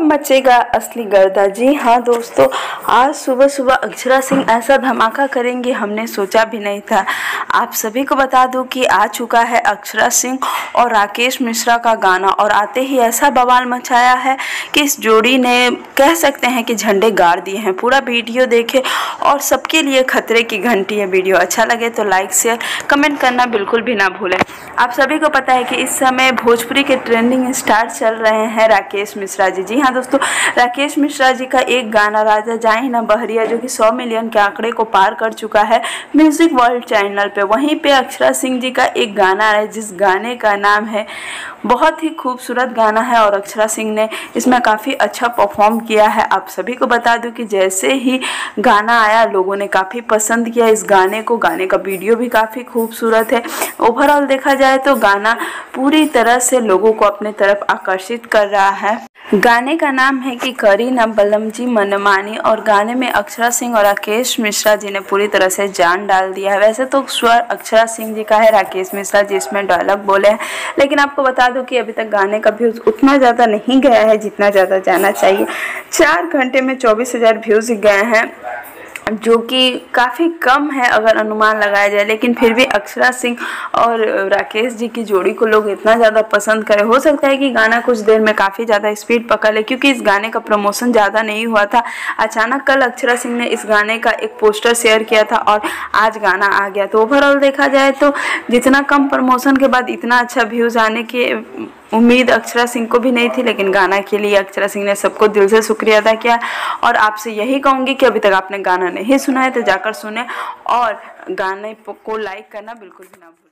मचेगा असली गर्दा। जी हाँ दोस्तों, आज सुबह सुबह अक्षरा सिंह ऐसा धमाका करेंगे, हमने सोचा भी नहीं था। आप सभी को बता दूँ कि आ चुका है अक्षरा सिंह और राकेश मिश्रा का गाना और आते ही ऐसा बवाल मचाया है कि इस जोड़ी ने कह सकते हैं कि झंडे गाड़ दिए हैं। पूरा वीडियो देखे और सबके लिए खतरे की घंटी है वीडियो। अच्छा लगे तो लाइक, शेयर, कमेंट करना बिल्कुल भी ना भूलें। आप सभी को पता है कि इस समय भोजपुरी के ट्रेंडिंग स्टार चल रहे हैं राकेश मिश्रा जी। जी हाँ दोस्तों, राकेश मिश्रा जी का एक गाना राजा जाए ना बहरिया, जो कि 100 मिलियन के आंकड़े को पार कर चुका है म्यूज़िक वर्ल्ड चैनल पे। वहीं पे अक्षरा सिंह जी का एक गाना है, जिस गाने का नाम है, बहुत ही खूबसूरत गाना है और अक्षरा सिंह ने इसमें काफ़ी अच्छा परफॉर्म किया है। आप सभी को बता दूँ कि जैसे ही गाना आया, लोगों ने काफ़ी पसंद किया। इस गाने को, गाने का वीडियो भी काफ़ी खूबसूरत है। ओवरऑल देखा जाए तो गाना पूरी तरह से लोगों को अपने तरफ़ आकर्षित कर रहा है। गाने का नाम है कि करी न बलम जी मनमानी और गाने में अक्षरा सिंह और राकेश मिश्रा जी ने पूरी तरह से जान डाल दिया है। वैसे तो स्वर अक्षरा सिंह जी का है, राकेश मिश्रा जी इसमें डायलॉग बोले हैं। लेकिन आपको बता दूँ कि अभी तक गाने का व्यूज़ उतना ज़्यादा नहीं गया है जितना ज़्यादा जाना चाहिए। चार घंटे में चौबीस हज़ार व्यूज़ गए हैं। जो कि काफ़ी कम है अगर अनुमान लगाया जाए, लेकिन फिर भी अक्षरा सिंह और राकेश जी की जोड़ी को लोग इतना ज़्यादा पसंद करें। हो सकता है कि गाना कुछ देर में काफ़ी ज़्यादा स्पीड पकड़ ले, क्योंकि इस गाने का प्रमोशन ज़्यादा नहीं हुआ था। अचानक कल अक्षरा सिंह ने इस गाने का एक पोस्टर शेयर किया था और आज गाना आ गया। तो ओवरऑल देखा जाए तो जितना कम प्रमोशन के बाद इतना अच्छा व्यूज़ आने के उम्मीद अक्षरा सिंह को भी नहीं थी, लेकिन गाना के लिए अक्षरा सिंह ने सबको दिल से शुक्रिया अदा किया। और आपसे यही कहूँगी कि अभी तक आपने गाना नहीं सुना है तो जाकर सुने और गाने को लाइक करना बिल्कुल भी ना भूलें।